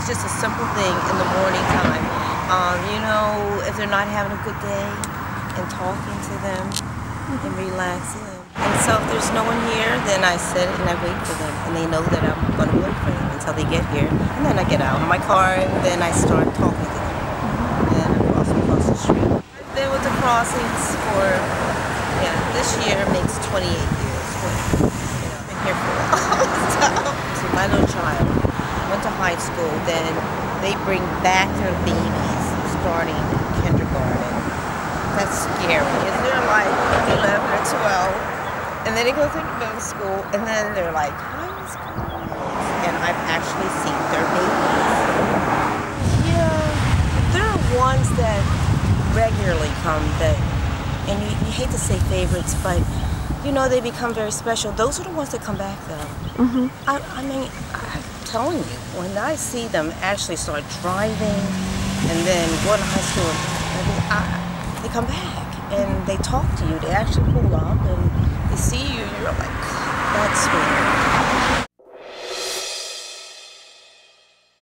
It's just a simple thing in the morning time. Um, you know, if they're not having a good day, and talking to them and relaxing. And so if there's no one here, then I sit and I wait for them. And they know that I'm going to wait for them until they get here. And then I get out of my car and then I start talking to them. And I cross across the street. I've been with the crossings for, yeah, this year makes 28 years. But, you know, I've been here for a long time. So my little child went high school, then they bring back their babies starting kindergarten. That's scary. And they're like 11 or 12. And then they go to middle school, and then they're like high school. And I've actually seen their babies. Yeah, there are ones that regularly come that, and you, you hate to say favorites, but you know they become very special. Those are the ones that come back though. Mm-hmm. I, I mean, I'm telling you, when I see them actually start driving and then go to high school, I, they come back and they talk to you. They actually pull up and